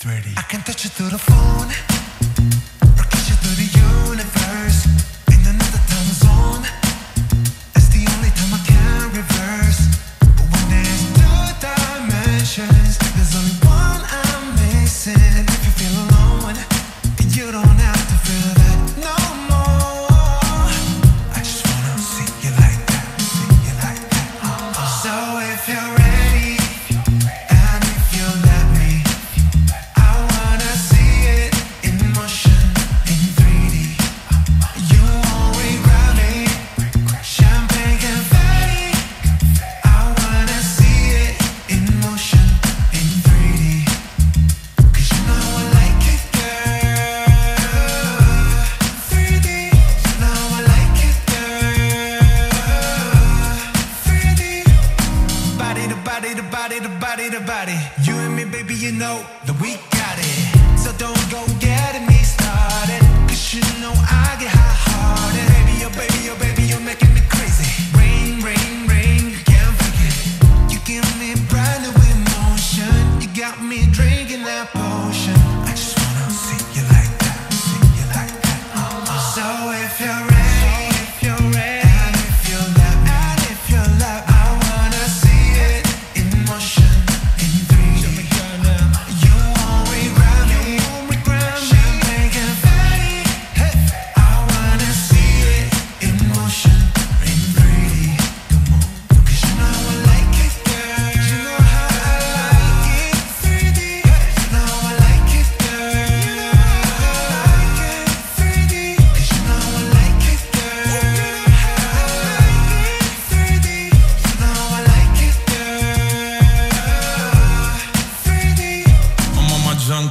3D. I can touch you through the phone, or kiss you through the universe. In another time zone, that's the only time I can reverse. But when there's two dimensions, there's only Body to body to body to body. You and me, baby, you know that we got it. So don't go getting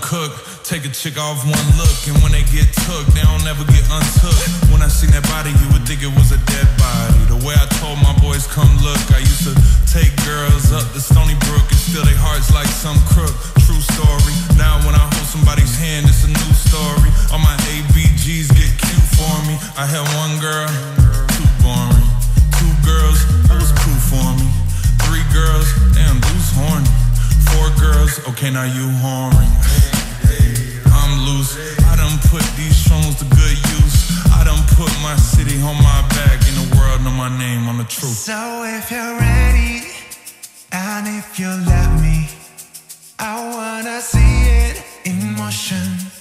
cook. Take a chick off one look, and when they get took, they don't ever get untook. When I seen that body, you would think it was a dead body. The way I told my boys, come look, I used to take girls up to Stony Brook and steal their hearts like some crook. True story. Now when I hold somebody's hand, it's a new story. All my ABGs get cute for me. I had one girl, too boring. Two girls, that was cool for me. Three girls, damn, dude's horny. Four girls, okay, now you horny. Put these songs to good use. I done put my city on my back, and the world know my name on the truth. So if you're ready, and if you let me, I wanna see it in motion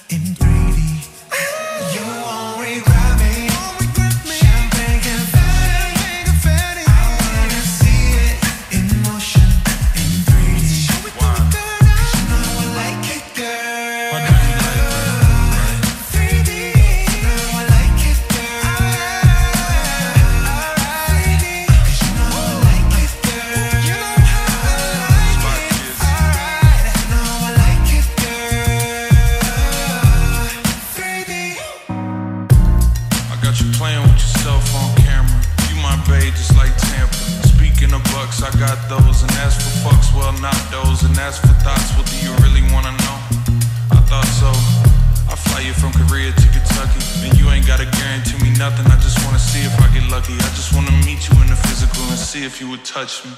bucks, I got those, and as for fucks, well, not those. And as for thoughts, what do you really wanna know? I thought so. I fly you from Korea to Kentucky, and you ain't gotta guarantee me nothing. I just wanna see if I get lucky. I just wanna meet you in the physical and see if you would touch me.